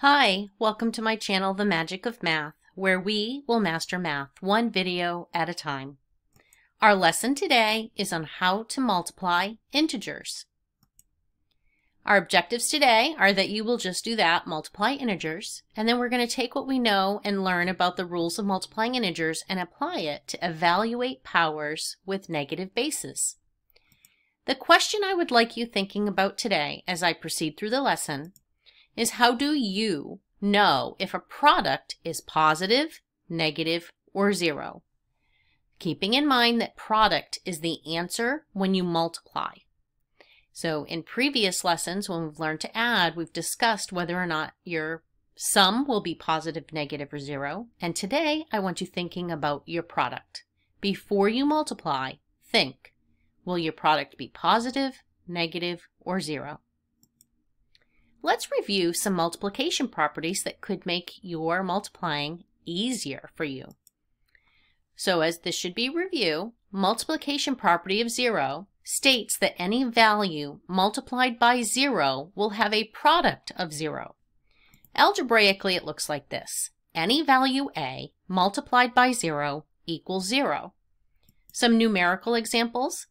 Hi, welcome to my channel, The Magic of Math, where we will master math one video at a time. Our lesson today is on how to multiply integers. Our objectives today are that you will just do that, multiply integers, and then we're going to take what we know and learn about the rules of multiplying integers and apply it to evaluate powers with negative bases. The question I would like you thinking about today as I proceed through the lesson is how do you know if a product is positive, negative, or zero? Keeping in mind that product is the answer when you multiply. So in previous lessons, when we've learned to add, we've discussed whether or not your sum will be positive, negative, or zero. And today, I want you thinking about your product. Before you multiply, think, will your product be positive, negative, or zero? Let's review some multiplication properties that could make your multiplying easier for you. So as this should be review, multiplication property of 0 states that any value multiplied by 0 will have a product of 0. Algebraically, it looks like this. Any value a multiplied by 0 equals 0. Some numerical examples.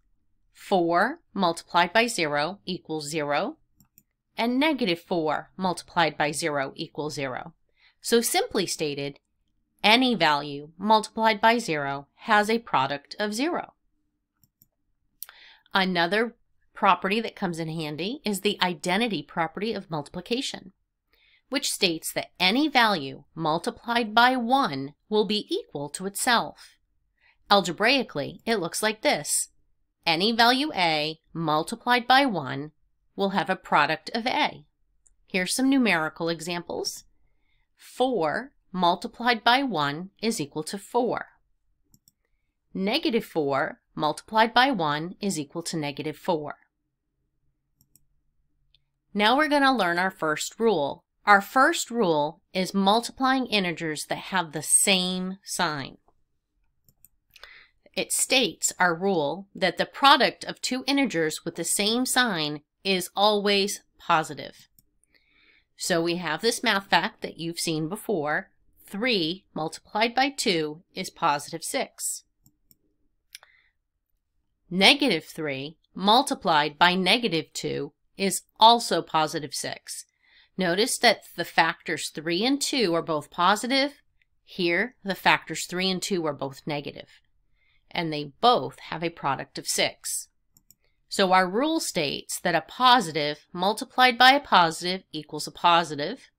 4 multiplied by 0 equals 0 and negative 4 multiplied by 0 equals 0. So simply stated, any value multiplied by 0 has a product of 0. Another property that comes in handy is the identity property of multiplication, which states that any value multiplied by 1 will be equal to itself. Algebraically, it looks like this. Any value a multiplied by 1 will have a product of A. Here's some numerical examples. 4 multiplied by 1 is equal to 4. Negative 4 multiplied by 1 is equal to negative 4. Now we're going to learn our first rule. Our first rule is multiplying integers that have the same sign. It states our rule that the product of two integers with the same sign is always positive. So we have this math fact that you've seen before. 3 multiplied by 2 is positive 6. Negative 3 multiplied by negative 2 is also positive 6. Notice that the factors 3 and 2 are both positive. Here, the factors 3 and 2 are both negative. And they both have a product of 6. So our rule states that a positive multiplied by a positive equals a positive,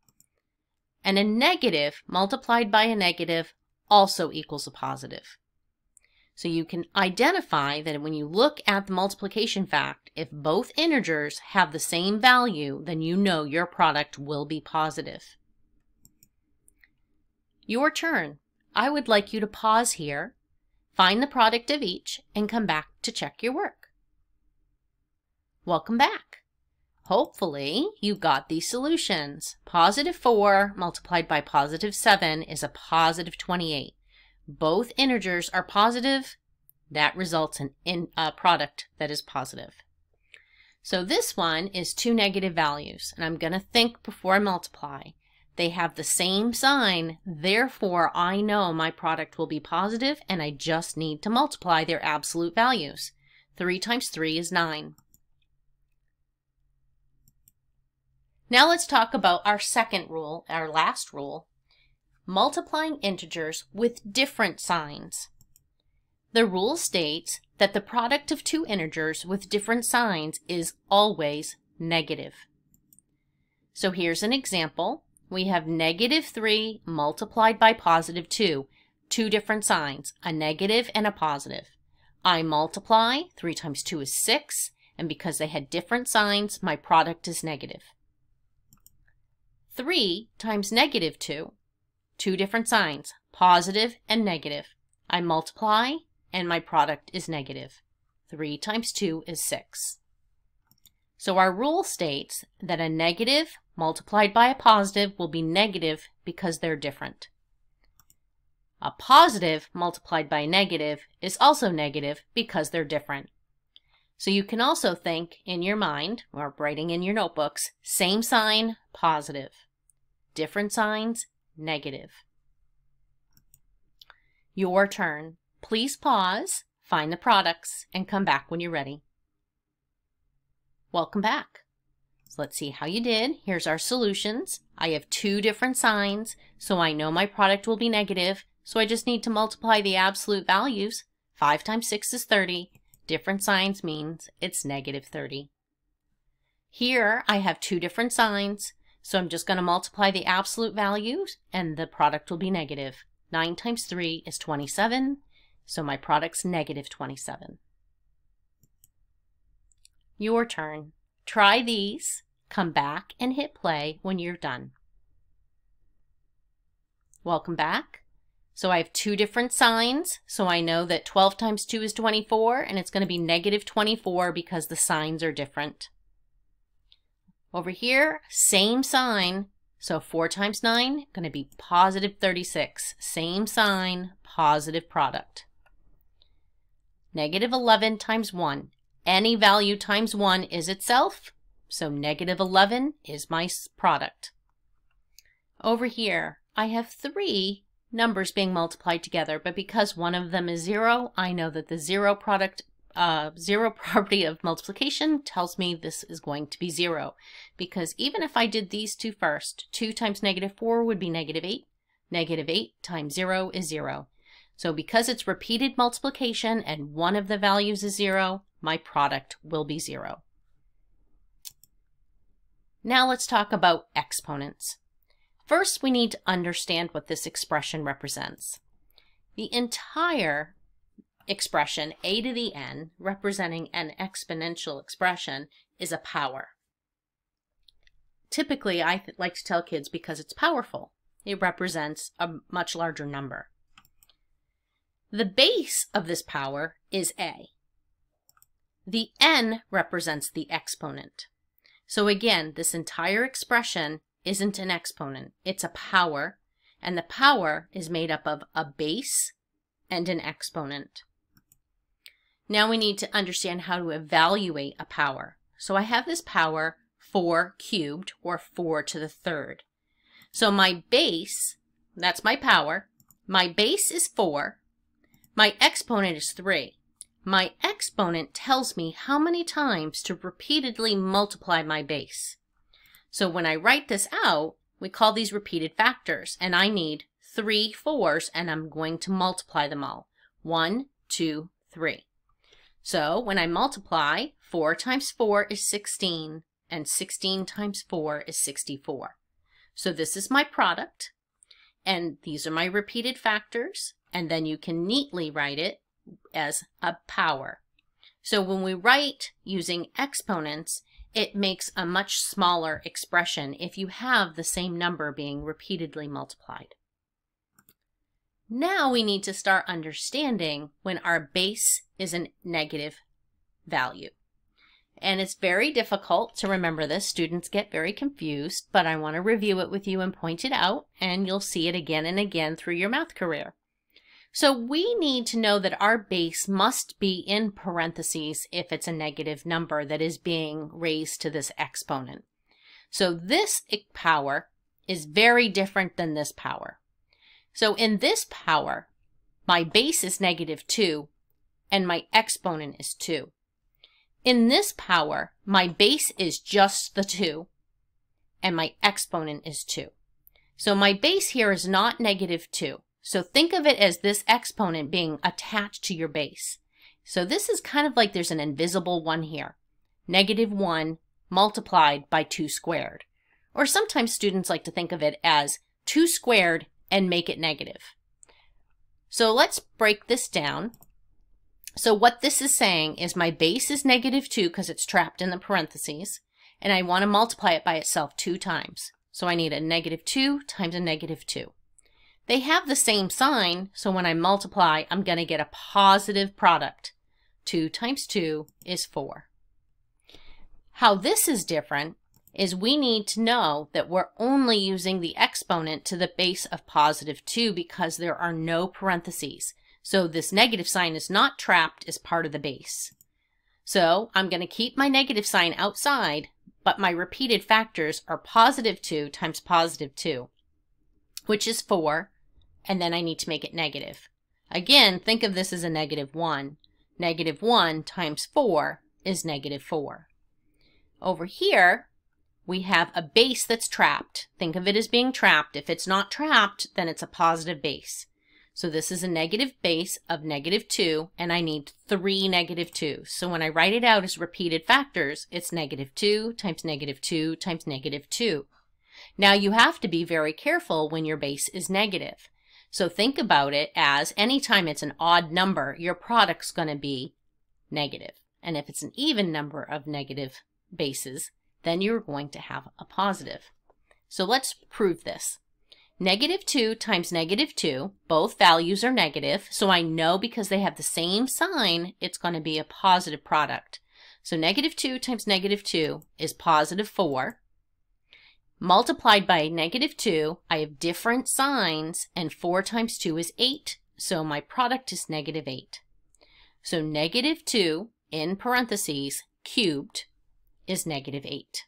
and a negative multiplied by a negative also equals a positive. So you can identify that when you look at the multiplication fact, if both integers have the same value, then you know your product will be positive. Your turn. I would like you to pause here, find the product of each, and come back to check your work. Welcome back. Hopefully you got these solutions. Positive 4 multiplied by positive 7 is a positive 28. Both integers are positive. That results in a product that is positive. So this one is two negative values, and I'm going to think before I multiply. They have the same sign, therefore I know my product will be positive, and I just need to multiply their absolute values. 3 times 3 is 9. Now let's talk about our second rule, our last rule, multiplying integers with different signs. The rule states that the product of two integers with different signs is always negative. So here's an example. We have negative 3 multiplied by positive 2, two different signs, a negative and a positive. I multiply, 3 times 2 is 6, and because they had different signs, my product is negative. 3 times negative 2. Two different signs, positive and negative. I multiply and my product is negative. 3 times 2 is 6. So our rule states that a negative multiplied by a positive will be negative because they're different. A positive multiplied by a negative is also negative because they're different. So you can also think in your mind, or writing in your notebooks, same sign, positive. Different signs, negative. Your turn. Please pause, find the products, and come back when you're ready. Welcome back. So let's see how you did. Here's our solutions. I have two different signs, so I know my product will be negative, so I just need to multiply the absolute values. 5 times 6 is 30. Different signs means it's negative 30. Here I have two different signs, so I'm just going to multiply the absolute values and the product will be negative. 9 times 3 is 27, so my product's negative 27. Your turn. Try these, come back and hit play when you're done. Welcome back. So I have two different signs, so I know that 12 times 2 is 24, and it's going to be negative 24 because the signs are different. Over here, same sign, so 4 times 9, going to be positive 36. Same sign, positive product. Negative 11 times 1. Any value times 1 is itself, so negative 11 is my product. Over here, I have three numbers being multiplied together, but because one of them is 0, I know that the 0 product uh, zero property of multiplication tells me this is going to be zero because even if I did these two first, 2 times negative 4 would be negative 8. Negative 8 times 0 is 0. So because it's repeated multiplication and one of the values is 0, my product will be 0. Now let's talk about exponents. First, we need to understand what this expression represents. The entire expression, a to the n, representing an exponential expression, is a power. Typically, I like to tell kids because it's powerful. It represents a much larger number. The base of this power is a. The n represents the exponent. So again, this entire expression isn't an exponent. It's a power, and the power is made up of a base and an exponent. Now we need to understand how to evaluate a power. So I have this power 4 cubed, or 4 to the third. So my base, that's my power, my base is 4, my exponent is 3. My exponent tells me how many times to repeatedly multiply my base. So when I write this out, we call these repeated factors, and I need three fours, and I'm going to multiply them all. One, two, three. So when I multiply, 4 times 4 is 16, and 16 times 4 is 64. So this is my product, and these are my repeated factors, and then you can neatly write it as a power. So when we write using exponents, it makes a much smaller expression if you have the same number being repeatedly multiplied. Now we need to start understanding when our base is a negative value. And it's very difficult to remember this. Students get very confused, but I want to review it with you and point it out, and you'll see it again and again through your math career. So we need to know that our base must be in parentheses if it's a negative number that is being raised to this exponent. So this power is very different than this power. So in this power, my base is negative 2 and my exponent is 2. In this power, my base is just the 2 and my exponent is 2. So my base here is not negative 2. So think of it as this exponent being attached to your base. So this is kind of like there's an invisible 1 here. Negative 1 multiplied by 2 squared. Or sometimes students like to think of it as 2 squared and make it negative. So let's break this down. So what this is saying is my base is negative 2 because it's trapped in the parentheses, and I want to multiply it by itself two times. So I need a negative 2 times a negative 2. They have the same sign, so when I multiply, I'm going to get a positive product. 2 times 2 is 4. How this is different is we need to know that we're only using the exponent to the base of positive 2 because there are no parentheses. So this negative sign is not trapped as part of the base. So I'm going to keep my negative sign outside, but my repeated factors are positive 2 times positive 2, which is 4, and then I need to make it negative. Again, think of this as a negative 1. Negative 1 times 4 is negative 4. Over here, we have a base that's trapped. Think of it as being trapped. If it's not trapped, then it's a positive base. So this is a negative base of negative 2, and I need three negative 2's. So when I write it out as repeated factors, it's negative 2 times negative 2 times negative 2. Now you have to be very careful when your base is negative. So think about it as anytime it's an odd number, your product's going to be negative. And if it's an even number of negative bases, then you're going to have a positive. So let's prove this. Negative 2 times negative 2, both values are negative, so I know because they have the same sign, it's going to be a positive product. So negative 2 times negative 2 is positive 4. Multiplied by negative 2, I have different signs, and 4 times 2 is 8, so my product is negative 8. So negative 2, in parentheses, cubed, is negative 8.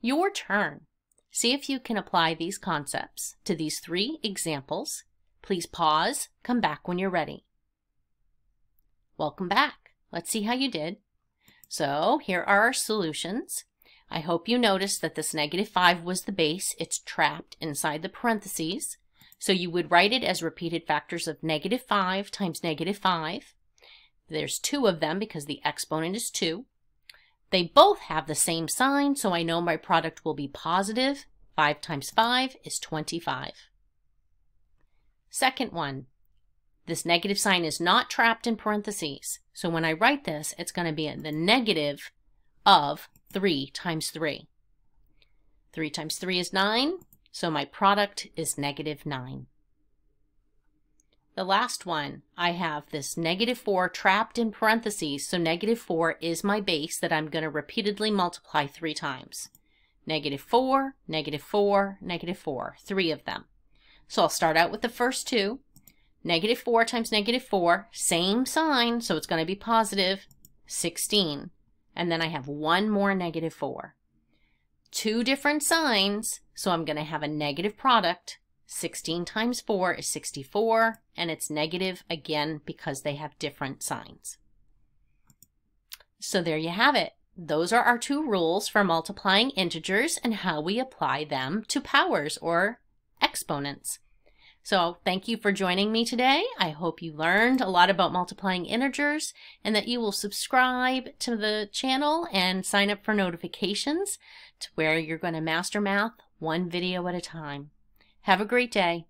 Your turn. See if you can apply these concepts to these three examples. Please pause, come back when you're ready. Welcome back. Let's see how you did. So here are our solutions. I hope you noticed that this negative 5 was the base. It's trapped inside the parentheses. So you would write it as repeated factors of negative 5 times negative 5. There's two of them because the exponent is 2. They both have the same sign, so I know my product will be positive. 5 times 5 is 25. Second one, this negative sign is not trapped in parentheses. So when I write this, it's going to be the negative of 3 times 3. 3 times 3 is 9, so my product is negative 9. The last one, I have this negative 4 trapped in parentheses, so negative 4 is my base that I'm going to repeatedly multiply three times. Negative 4, negative 4, negative 4, three of them. So I'll start out with the first two. Negative 4 times negative 4, same sign, so it's going to be positive, 16. And then I have one more negative 4. Two different signs, so I'm going to have a negative product, 16 times 4 is 64, and it's negative again because they have different signs. So there you have it. Those are our two rules for multiplying integers and how we apply them to powers or exponents. So thank you for joining me today. I hope you learned a lot about multiplying integers and that you will subscribe to the channel and sign up for notifications to where you're going to master math one video at a time. Have a great day.